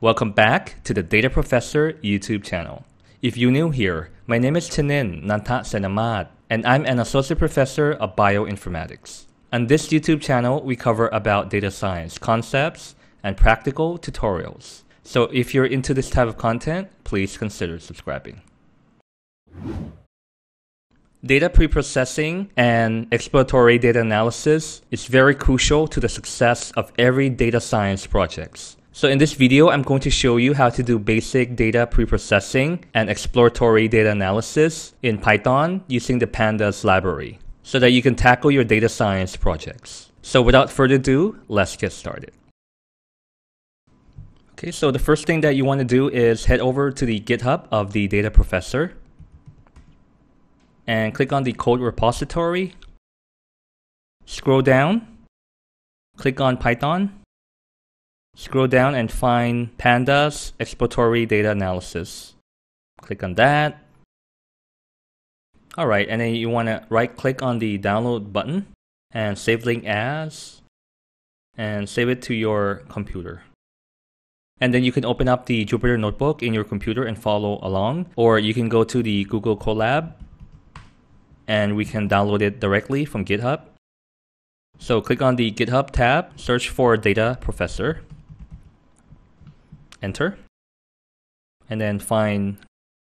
Welcome back to the Data Professor YouTube channel. If you're new here, my name is Chanin Nantasenamat, and I'm an associate professor of bioinformatics. On this YouTube channel, we cover about data science concepts and practical tutorials. So if you're into this type of content, please consider subscribing. Data preprocessing and exploratory data analysis is very crucial to the success of every data science projects. So in this video, I'm going to show you how to do basic data preprocessing and exploratory data analysis in Python using the pandas library so that you can tackle your data science projects. So without further ado, let's get started. Okay, so the first thing that you want to do is head over to the GitHub of the data professor and click on the code repository. Scroll down, click on Python, scroll down and find pandas exploratory data analysis. Click on that. All right, and then you want to right click on the download button and save link as and save it to your computer. And then you can open up the Jupyter Notebook in your computer and follow along, or you can go to the Google Colab and we can download it directly from GitHub. So click on the GitHub tab, search for Data Professor, enter, and then find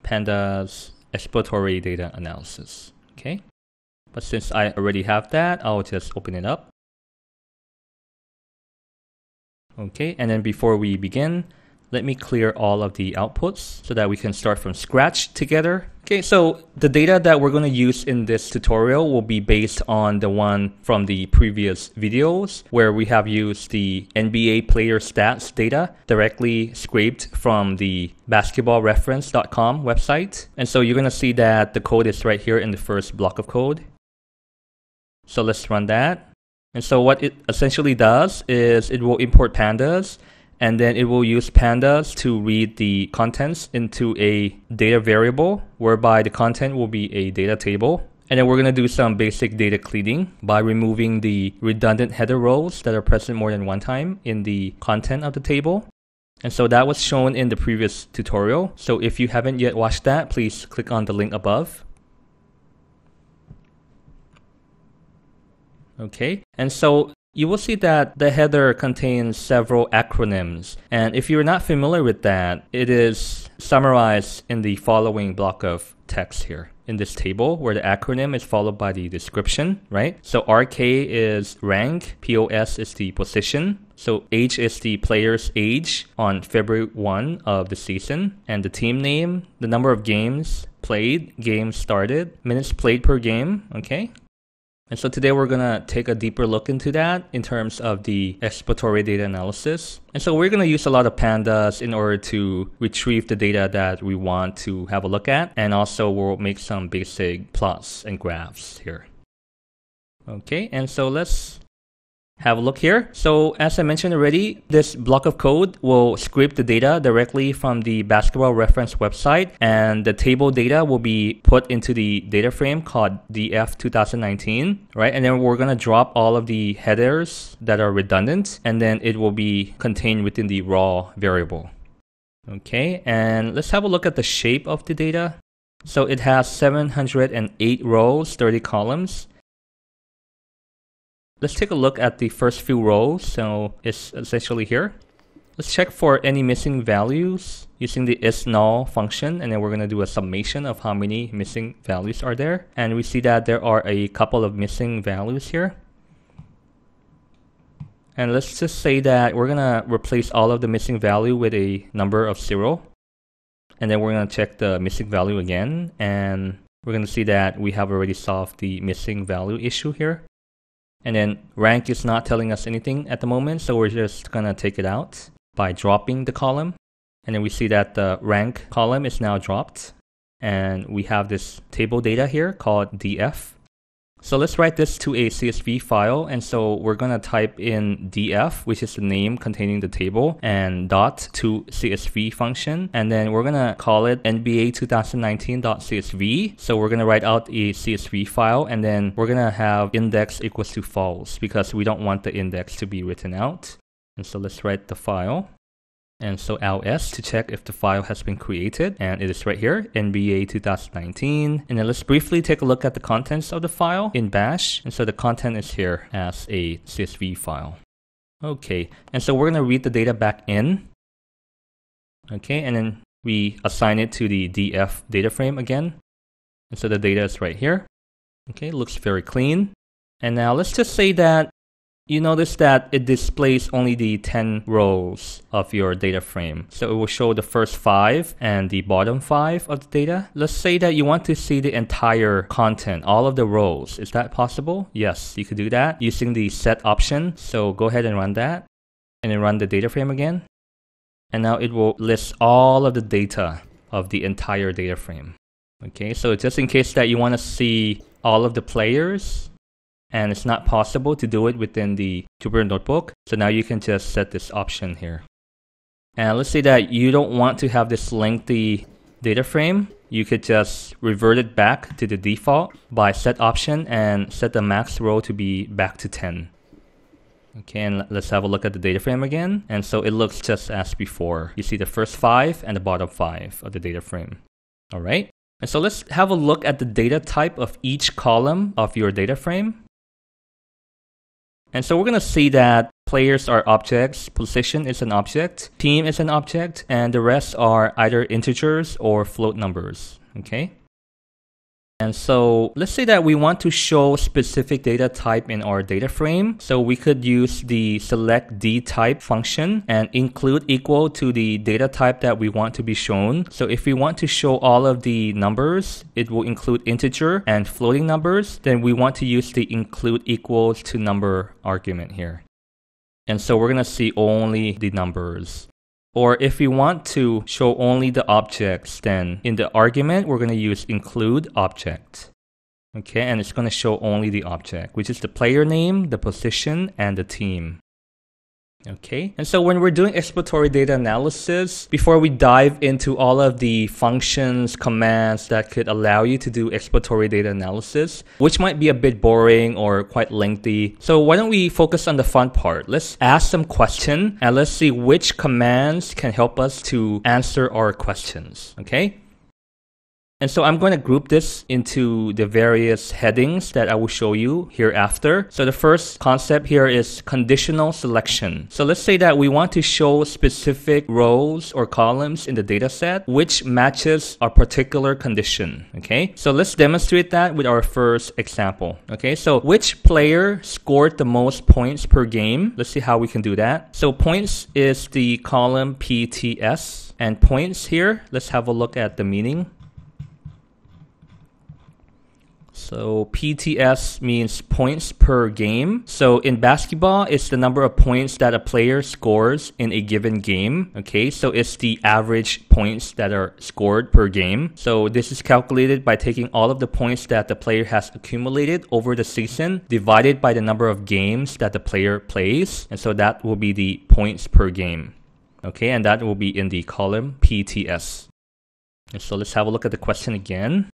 Pandas exploratory data analysis. Okay, but since I already have that, I'll just open it up. Okay, and then before we begin, let me clear all of the outputs so that we can start from scratch together. Okay, so the data that we're going to use in this tutorial will be based on the one from the previous videos where we have used the NBA player stats data directly scraped from the basketballreference.com website. And so you're going to see that the code is right here in the first block of code. So let's run that. And so what it essentially does is it will import pandas and then it will use pandas to read the contents into a data variable whereby the content will be a data table. And then we're going to do some basic data cleaning by removing the redundant header rows that are present more than one time in the content of the table. And so that was shown in the previous tutorial. So if you haven't yet watched that, please click on the link above. Okay, and so you will see that the header contains several acronyms. And if you're not familiar with that, it is summarized in the following block of text here in this table where the acronym is followed by the description, right? So RK is rank, POS is the position, so age is the player's age on February 1 of the season, and the team name, the number of games played, games started, minutes played per game, okay? And so today we're going to take a deeper look into that in terms of the exploratory data analysis. And so we're going to use a lot of pandas in order to retrieve the data that we want to have a look at. And also we'll make some basic plots and graphs here. Okay, and so let's have a look here. So as I mentioned already, this block of code will scrape the data directly from the basketball reference website and the table data will be put into the data frame called DF 2019, right? And then we're to drop all of the headers that are redundant and then it will be contained within the raw variable. Okay, and let's have a look at the shape of the data. So it has 708 rows, 30 columns. Let's take a look at the first few rows. So it's essentially here. Let's check for any missing values using the is null function and then we're going to do a summation of how many missing values are there. And we see that there are a couple of missing values here. And let's just say that we're going to replace all of the missing value with a number of zero. And then we're going to check the missing value again. And we're going to see that we have already solved the missing value issue here and then rank is not telling us anything at the moment, so we're just gonna take it out by dropping the column. And then we see that the rank column is now dropped. And we have this table data here called df. So let's write this to a CSV file. And so we're going to type in df, which is the name containing the table, and dot to CSV function. And then we're going to call it NBA 2019.csv. So we're going to write out a CSV file, and then we're going to have index equals to false because we don't want the index to be written out. And so let's write the file. And so ls to check if the file has been created, and it is right here, NBA 2019. And then let's briefly take a look at the contents of the file in bash. And so the content is here as a CSV file. Okay, and so we're gonna read the data back in. Okay, and then we assign it to the df data frame again. And so the data is right here. Okay, looks very clean. And now let's just say that you notice that it displays only the 10 rows of your data frame. So it will show the first five and the bottom five of the data. Let's say that you want to see the entire content, all of the rows. Is that possible? Yes, you could do that using the set option. So go ahead and run that and then run the data frame again. And now it will list all of the data of the entire data frame. Okay, so just in case that you want to see all of the players and it's not possible to do it within the Jupyter Notebook. So now you can just set this option here. And let's say that you don't want to have this lengthy data frame. You could just revert it back to the default by set option and set the max row to be back to 10. Okay, and let's have a look at the data frame again. And so it looks just as before. You see the first five and the bottom five of the data frame. All right. And so let's have a look at the data type of each column of your data frame. And so we're going to see that players are objects, position is an object, team is an object, and the rest are either integers or float numbers. Okay. And so let's say that we want to show specific data type in our data frame. So we could use the select d type function and include equal to the data type that we want to be shown. So if we want to show all of the numbers, it will include integer and floating numbers. Then we want to use the include equals to number argument here. And so we're going to see only the numbers. Or if we want to show only the objects, then in the argument, we're going to use include object. Okay, and it's going to show only the object, which is the player name, the position, and the team. Okay, and so when we're doing exploratory data analysis, before we dive into all of the functions, commands that could allow you to do exploratory data analysis, which might be a bit boring or quite lengthy. So why don't we focus on the fun part? Let's ask some question and let's see which commands can help us to answer our questions. Okay, and so I'm going to group this into the various headings that I will show you hereafter. So the first concept here is conditional selection. So let's say that we want to show specific rows or columns in the data set which matches our particular condition. Okay. So let's demonstrate that with our first example. Okay. So which player scored the most points per game? Let's see how we can do that. So points is the column PTS and points here. Let's have a look at the meaning. So PTS means points per game. So in basketball, it's the number of points that a player scores in a given game. Okay, so it's the average points that are scored per game. So this is calculated by taking all of the points that the player has accumulated over the season divided by the number of games that the player plays. And so that will be the points per game. Okay, and that will be in the column PTS. And so let's have a look at the question again.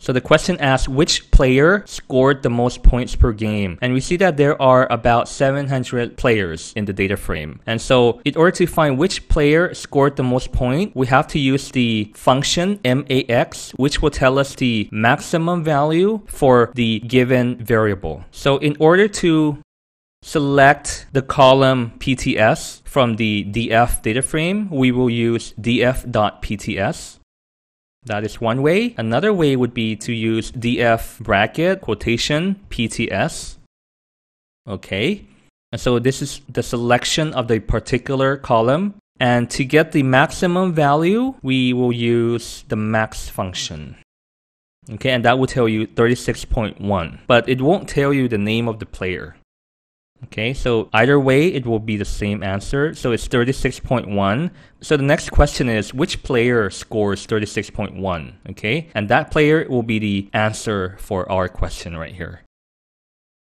So the question asks which player scored the most points per game. And we see that there are about 700 players in the data frame. And so in order to find which player scored the most point, we have to use the function max, which will tell us the maximum value for the given variable. So in order to select the column PTS from the df data frame, we will use df.pts. That is one way. Another way would be to use df bracket quotation pts. Okay. And so this is the selection of the particular column. And to get the maximum value, we will use the max function. Okay, and that will tell you 36.1, but it won't tell you the name of the player. Okay, so either way, it will be the same answer. So it's 36.1. So the next question is which player scores 36.1? Okay, and that player will be the answer for our question right here.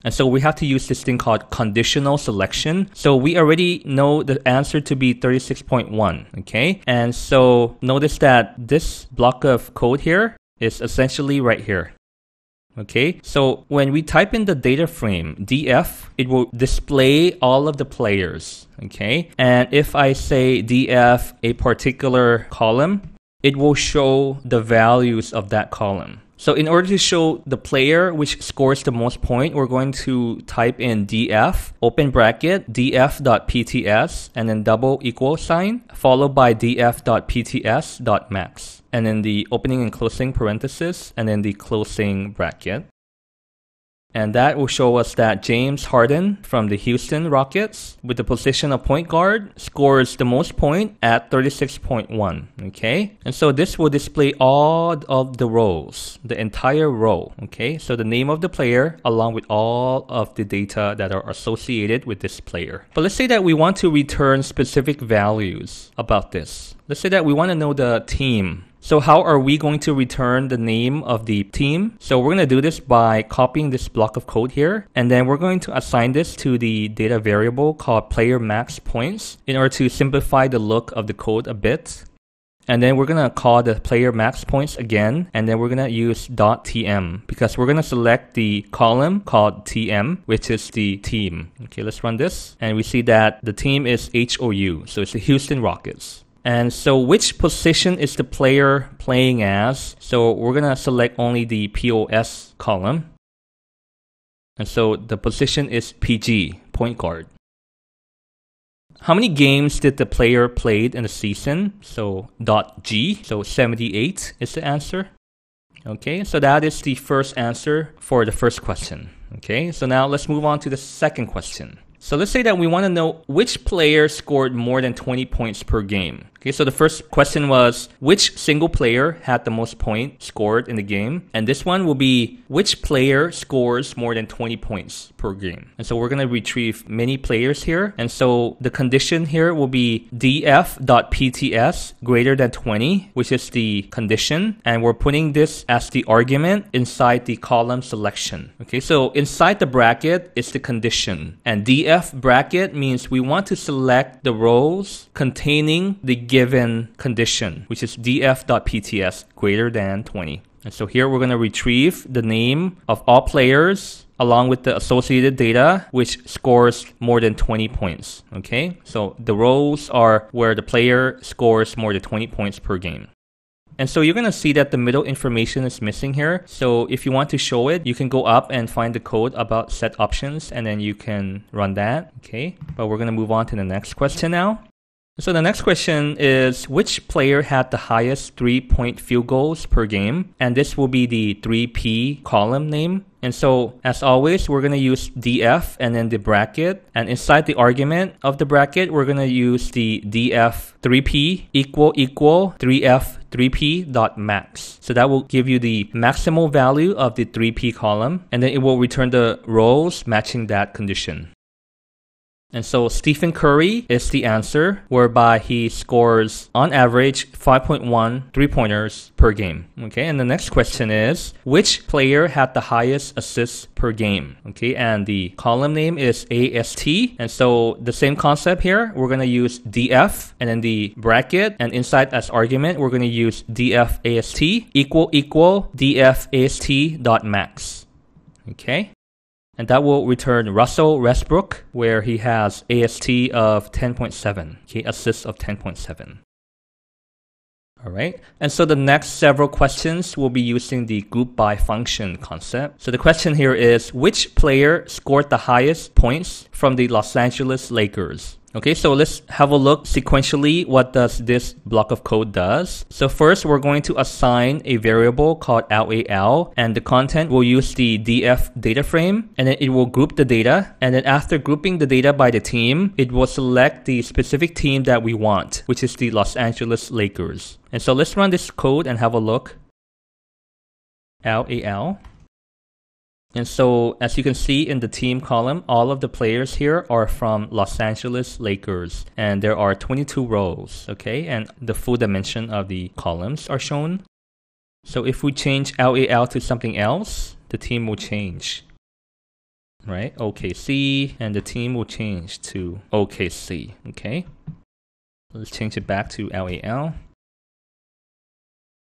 And so we have to use this thing called conditional selection. So we already know the answer to be 36.1. Okay, and so notice that this block of code here is essentially right here. Okay, so when we type in the data frame df, it will display all of the players. Okay, and if I say df a particular column, it will show the values of that column. So in order to show the player which scores the most point, we're going to type in df, open bracket, df.pts, and then double equal sign, followed by df.pts.max. And then the opening and closing parenthesis, and then the closing bracket. And that will show us that James Harden from the Houston Rockets, with the position of point guard, scores the most point at 36.1. Okay. And so this will display all of the rows, the entire row. Okay. So the name of the player along with all of the data that are associated with this player. But let's say that we want to return specific values about this. Let's say that we want to know the team so how are we going to return the name of the team? So we're going to do this by copying this block of code here. And then we're going to assign this to the data variable called player max points in order to simplify the look of the code a bit. And then we're going to call the player max points again. And then we're going to use .tm because we're going to select the column called tm, which is the team. Okay, let's run this. And we see that the team is HOU. So it's the Houston Rockets. And so which position is the player playing as? So we're going to select only the POS column. And so the position is PG, point guard. How many games did the player played in the season? So dot G, so 78 is the answer. Okay, so that is the first answer for the first question. Okay, so now let's move on to the second question. So let's say that we want to know which player scored more than 20 points per game. Okay, so the first question was which single player had the most points scored in the game? And this one will be which player scores more than 20 points per game? And so we're going to retrieve many players here. And so the condition here will be df.pts greater than 20, which is the condition. And we're putting this as the argument inside the column selection. Okay, so inside the bracket is the condition. And df bracket means we want to select the rows containing the given condition, which is df.pts greater than 20. And so here we're going to retrieve the name of all players along with the associated data, which scores more than 20 points. Okay, so the rows are where the player scores more than 20 points per game. And so you're going to see that the middle information is missing here. So if you want to show it, you can go up and find the code about set options and then you can run that. Okay, but we're going to move on to the next question now. So the next question is which player had the highest three point field goals per game? And this will be the 3P column name. And so, as always, we're going to use df and then the bracket. And inside the argument of the bracket, we're going to use the df 3p equal equal df 3p dot max. So that will give you the maximal value of the 3p column. And then it will return the rows matching that condition. And so Stephen Curry is the answer, whereby he scores on average 5.1 three pointers per game. Okay, and the next question is which player had the highest assists per game? Okay, and the column name is AST. And so the same concept here, we're going to use DF and then the bracket, and inside as argument, we're going to use DF AST equal equal DF AST dot max. Okay and that will return Russell Westbrook, where he has AST of 10.7, he assists of 10.7. All right. And so the next several questions will be using the group by function concept. So the question here is which player scored the highest points from the Los Angeles Lakers? Okay, so let's have a look sequentially what does this block of code does. So first we're going to assign a variable called LAL and the content will use the df data frame and then it will group the data and then after grouping the data by the team, it will select the specific team that we want, which is the Los Angeles Lakers. And so let's run this code and have a look. LAL and so, as you can see in the team column, all of the players here are from Los Angeles Lakers. And there are 22 rows, okay? And the full dimension of the columns are shown. So if we change LAL to something else, the team will change. Right? OKC, and the team will change to OKC, okay? Let's change it back to LAL.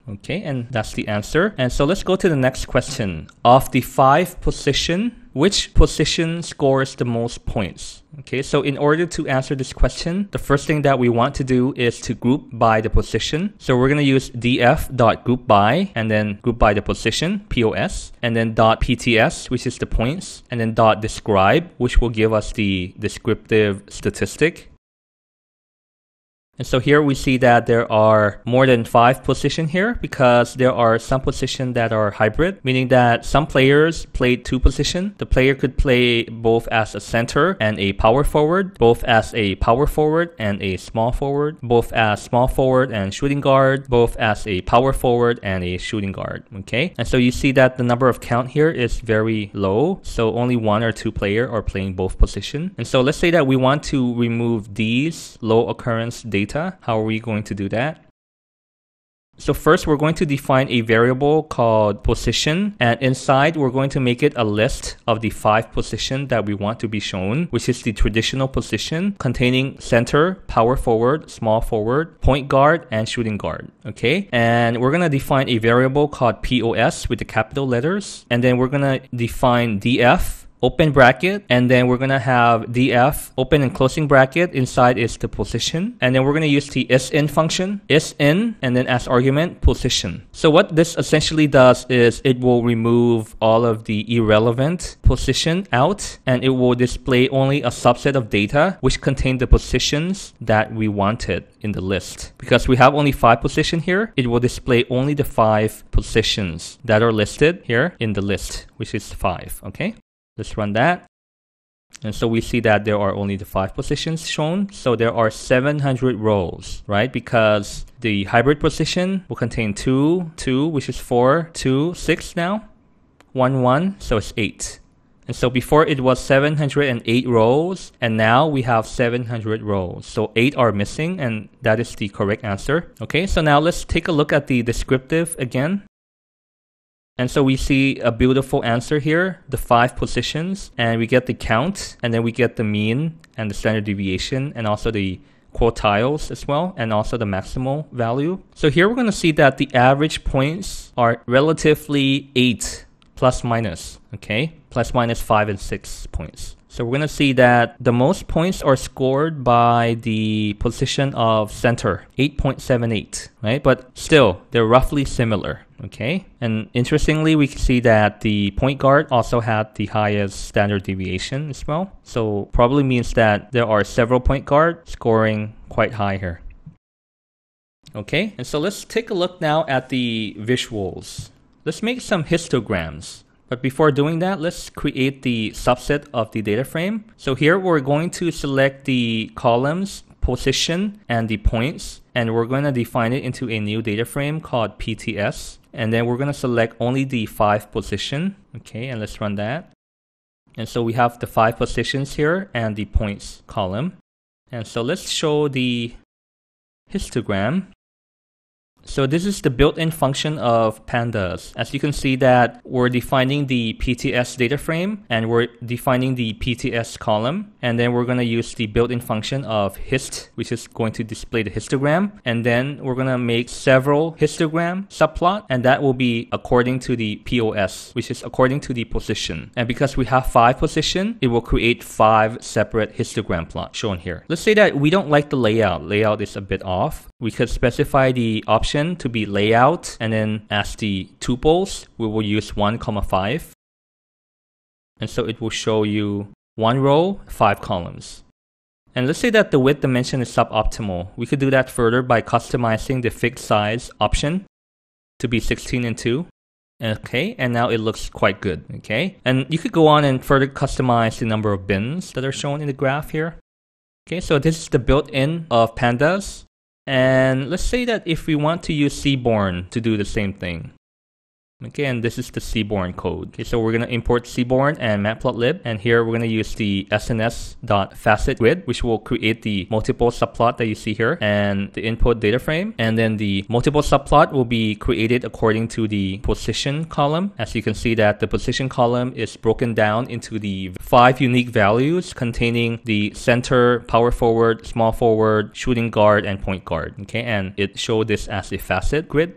Okay, and that's the answer. And so let's go to the next question. Of the five position, which position scores the most points? Okay, so in order to answer this question, the first thing that we want to do is to group by the position. So we're going to use df.group by and then group by the position, POS, and then dot PTS, which is the points, and then dot describe, which will give us the descriptive statistic. And so here we see that there are more than five position here because there are some positions that are hybrid, meaning that some players play two positions. The player could play both as a center and a power forward, both as a power forward and a small forward, both as small forward and shooting guard, both as a power forward and a shooting guard. Okay. And so you see that the number of count here is very low. So only one or two player are playing both positions. And so let's say that we want to remove these low occurrence data data. How are we going to do that? So first we're going to define a variable called position and inside we're going to make it a list of the five position that we want to be shown, which is the traditional position containing center, power forward, small forward, point guard, and shooting guard. Okay. And we're going to define a variable called POS with the capital letters. And then we're going to define DF open bracket and then we're gonna have df open and closing bracket inside is the position and then we're gonna use the isin function isin and then as argument position. So what this essentially does is it will remove all of the irrelevant position out and it will display only a subset of data which contain the positions that we wanted in the list. Because we have only five position here it will display only the five positions that are listed here in the list which is five okay Let's run that. And so we see that there are only the five positions shown. So there are 700 rows, right? Because the hybrid position will contain two, two, which is four, two, six now, one, one, so it's eight. And so before it was 708 rows, and now we have 700 rows. So eight are missing, and that is the correct answer. Okay, so now let's take a look at the descriptive again. And so we see a beautiful answer here, the five positions, and we get the count, and then we get the mean and the standard deviation, and also the quartiles as well, and also the maximal value. So here we're going to see that the average points are relatively 8 plus minus, okay? Plus minus 5 and 6 points. So we're going to see that the most points are scored by the position of center, 8.78, right? But still, they're roughly similar, okay? And interestingly, we can see that the point guard also had the highest standard deviation as well. So probably means that there are several point guard scoring quite high here. Okay, and so let's take a look now at the visuals. Let's make some histograms. But before doing that, let's create the subset of the data frame. So here we're going to select the columns, position, and the points. And we're going to define it into a new data frame called PTS. And then we're going to select only the five position. Okay, and let's run that. And so we have the five positions here and the points column. And so let's show the histogram. So this is the built-in function of pandas. As you can see that we're defining the PTS data frame and we're defining the PTS column. And then we're going to use the built-in function of hist, which is going to display the histogram. And then we're going to make several histogram subplot. And that will be according to the POS, which is according to the position. And because we have five position, it will create five separate histogram plots shown here. Let's say that we don't like the layout. Layout is a bit off. We could specify the option to be layout and then as the tuples we will use 1 comma 5 and so it will show you one row five columns. And let's say that the width dimension is suboptimal. We could do that further by customizing the figsize option to be 16 and 2 okay and now it looks quite good okay? And you could go on and further customize the number of bins that are shown in the graph here. Okay so this is the built-in of pandas and let's say that if we want to use Seaborn to do the same thing, Okay, and this is the Seaborn code. Okay, so we're going to import Seaborn and matplotlib, and here we're going to use the sns.facet grid, which will create the multiple subplot that you see here, and the input data frame, and then the multiple subplot will be created according to the position column. As you can see that the position column is broken down into the five unique values containing the center, power forward, small forward, shooting guard, and point guard. Okay, and it showed this as a facet grid.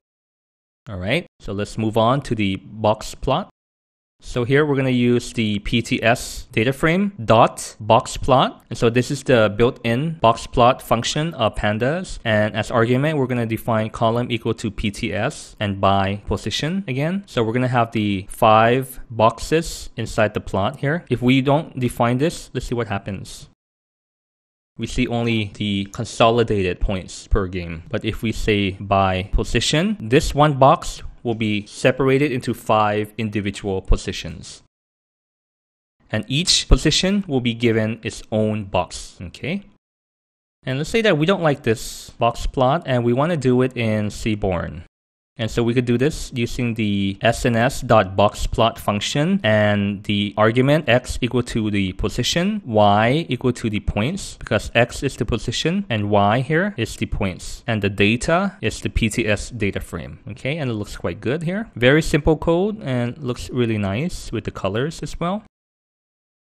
All right, so let's move on to the box plot. So here we're going to use the PTS data frame dot box plot. And so this is the built-in box plot function of pandas. And as argument, we're going to define column equal to PTS and by position again. So we're going to have the five boxes inside the plot here. If we don't define this, let's see what happens we see only the consolidated points per game. But if we say by position, this one box will be separated into five individual positions. And each position will be given its own box, okay? And let's say that we don't like this box plot and we want to do it in Seaborn. And so we could do this using the sns.boxplot function and the argument x equal to the position, y equal to the points because x is the position and y here is the points. And the data is the PTS data frame. Okay, and it looks quite good here. Very simple code and looks really nice with the colors as well.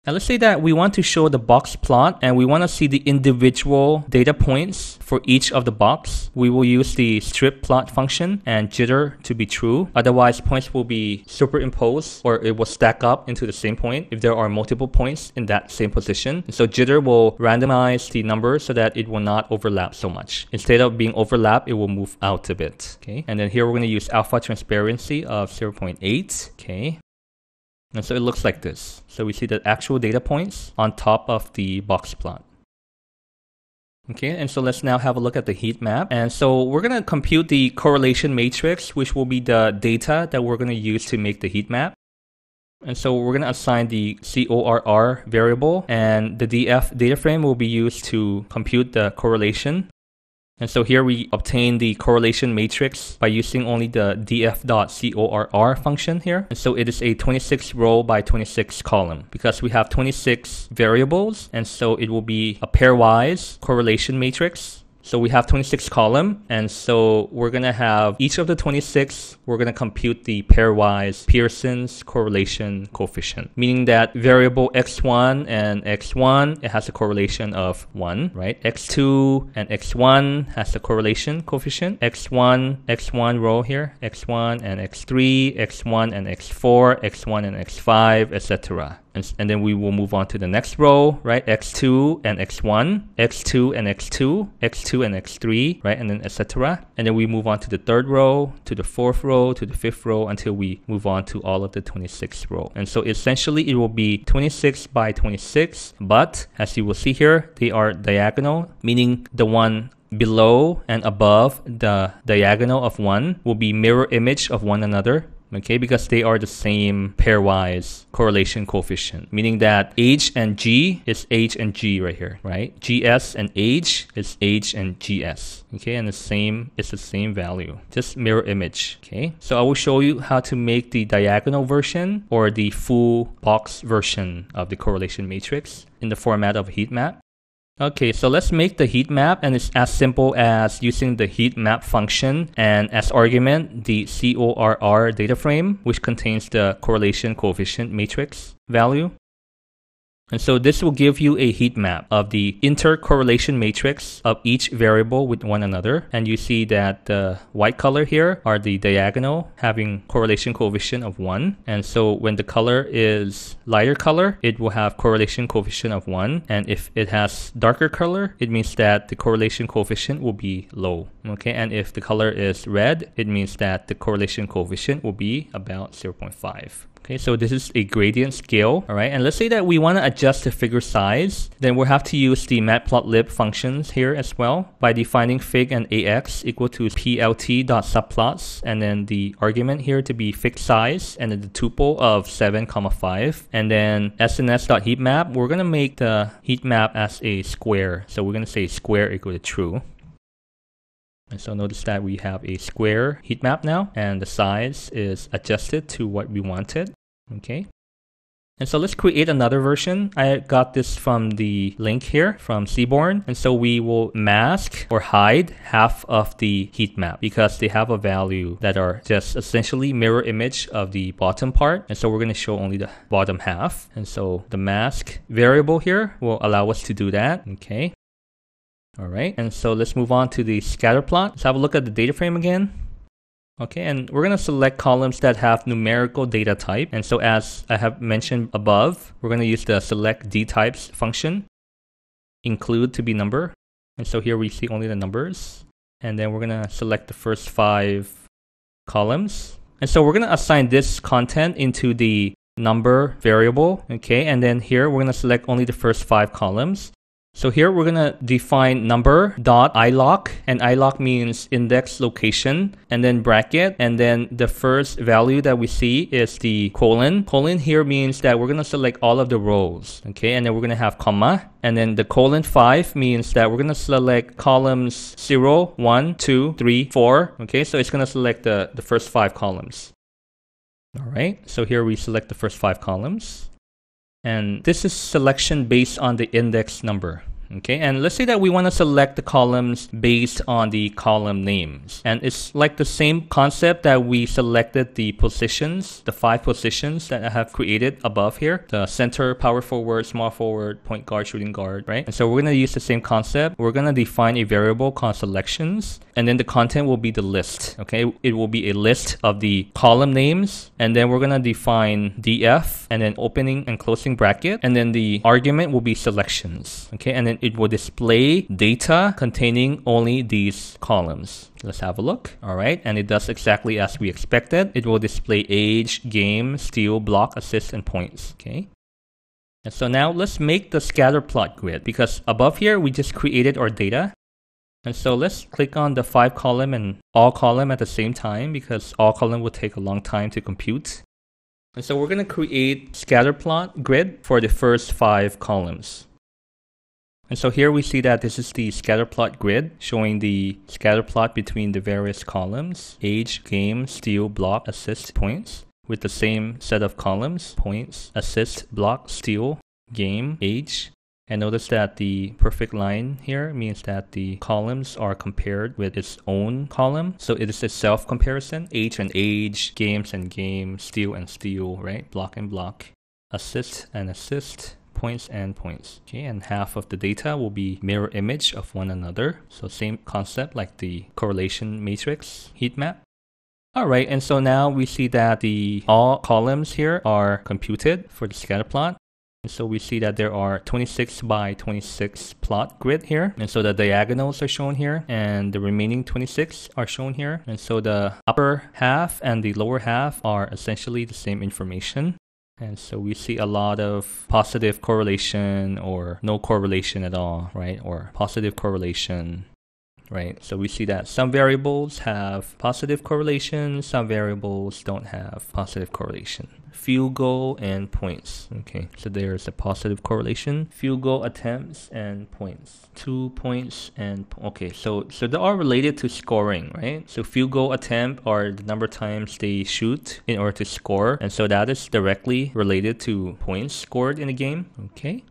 And let's say that we want to show the box plot and we want to see the individual data points for each of the box. We will use the strip plot function and jitter to be true. Otherwise, points will be superimposed or it will stack up into the same point if there are multiple points in that same position. So jitter will randomize the number so that it will not overlap so much. Instead of being overlap, it will move out a bit. Okay. And then here we're going to use alpha transparency of 0.8. Okay. And so it looks like this. So we see the actual data points on top of the box plot. Okay, and so let's now have a look at the heat map. And so we're going to compute the correlation matrix, which will be the data that we're going to use to make the heat map. And so we're going to assign the CORR variable and the DF data frame will be used to compute the correlation. And so here we obtain the correlation matrix by using only the df.corr function here. And so it is a 26 row by 26 column because we have 26 variables. And so it will be a pairwise correlation matrix so we have 26 column, and so we're gonna have each of the 26, we're gonna compute the pairwise Pearson's correlation coefficient, meaning that variable x1 and x1, it has a correlation of 1, right? x2 and x1 has a correlation coefficient, x1, x1 row here, x1 and x3, x1 and x4, x1 and x5, etc and, and then we will move on to the next row, right? X2 and X1, X2 and X2, X2 and X3, right? And then etc. And then we move on to the third row, to the fourth row, to the fifth row until we move on to all of the 26th row. And so essentially it will be 26 by 26, but as you will see here, they are diagonal, meaning the one below and above the diagonal of one will be mirror image of one another okay, because they are the same pairwise correlation coefficient, meaning that H and G is H and G right here, right? GS and H is H and GS, okay, and the same is the same value, just mirror image, okay? So I will show you how to make the diagonal version or the full box version of the correlation matrix in the format of heat map. Okay, so let's make the heat map and it's as simple as using the heat map function and as argument the CORR data frame which contains the correlation coefficient matrix value. And so this will give you a heat map of the intercorrelation matrix of each variable with one another. And you see that the white color here are the diagonal having correlation coefficient of 1. And so when the color is lighter color, it will have correlation coefficient of 1. And if it has darker color, it means that the correlation coefficient will be low. Okay, and if the color is red, it means that the correlation coefficient will be about 0.5. Okay, so this is a gradient scale, all right? And let's say that we want to adjust the figure size, then we'll have to use the matplotlib functions here as well by defining fig and ax equal to plt.subplots, and then the argument here to be figsize, and then the tuple of 7 comma 5. And then sns.heatmap, we're going to make the heat map as a square. So we're going to say square equal to true. And so notice that we have a square heat map now and the size is adjusted to what we wanted. Okay. And so let's create another version. I got this from the link here from Seaborn. And so we will mask or hide half of the heat map because they have a value that are just essentially mirror image of the bottom part. And so we're going to show only the bottom half. And so the mask variable here will allow us to do that. Okay. All right, and so let's move on to the scatter plot. Let's have a look at the data frame again. Okay, and we're going to select columns that have numerical data type. And so as I have mentioned above, we're going to use the select dtypes function, include to be number. And so here we see only the numbers. And then we're going to select the first five columns. And so we're going to assign this content into the number variable. Okay, and then here we're going to select only the first five columns. So here we're going to define number dot iloc and iloc means index location and then bracket and then the first value that we see is the colon. Colon here means that we're going to select all of the rows. Okay. And then we're going to have comma and then the colon 5 means that we're going to select columns 0, 1, 2, 3, 4. Okay. So it's going to select the, the first five columns. All right. So here we select the first five columns. And this is selection based on the index number. Okay, and let's say that we want to select the columns based on the column names. And it's like the same concept that we selected the positions, the five positions that I have created above here. The center, power forward, small forward, point guard, shooting guard, right? And so we're going to use the same concept. We're going to define a variable called selections. And then the content will be the list, okay? It will be a list of the column names. And then we're going to define df and then opening and closing bracket. And then the argument will be selections, okay? And then it will display data containing only these columns. Let's have a look. All right, and it does exactly as we expected. It will display age, game, steal, block, assist, and points. Okay. And so now let's make the scatter plot grid because above here we just created our data. And so let's click on the five column and all column at the same time because all column will take a long time to compute. And so we're going to create scatter plot grid for the first five columns. And so here we see that this is the scatterplot grid showing the scatterplot between the various columns, age, game, steal, block, assist, points, with the same set of columns, points, assist, block, steal, game, age. And notice that the perfect line here means that the columns are compared with its own column. So it is a self comparison, age and age, games and game, steal and steal, right? Block and block, assist and assist, points and points. Okay, and half of the data will be mirror image of one another. So same concept like the correlation matrix heat map. All right, and so now we see that the all columns here are computed for the scatter plot. And so we see that there are 26 by 26 plot grid here. And so the diagonals are shown here and the remaining 26 are shown here. And so the upper half and the lower half are essentially the same information. And so we see a lot of positive correlation or no correlation at all, right? Or positive correlation, right? So we see that some variables have positive correlation, some variables don't have positive correlation field goal and points. Okay, so there's a positive correlation. Field goal attempts and points. Two points and okay, so so they are related to scoring, right? So field goal attempt are the number of times they shoot in order to score, and so that is directly related to points scored in a game. Okay.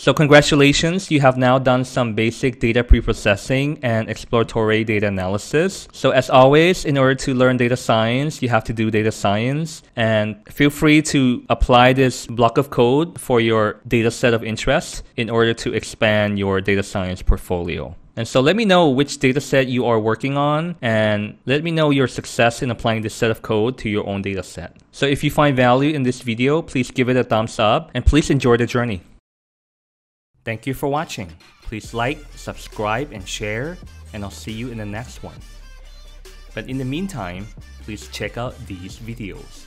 So congratulations, you have now done some basic data preprocessing and exploratory data analysis. So as always, in order to learn data science, you have to do data science and feel free to apply this block of code for your data set of interest in order to expand your data science portfolio. And so let me know which data set you are working on and let me know your success in applying this set of code to your own data set. So if you find value in this video, please give it a thumbs up and please enjoy the journey. Thank you for watching. Please like, subscribe, and share, and I'll see you in the next one. But in the meantime, please check out these videos.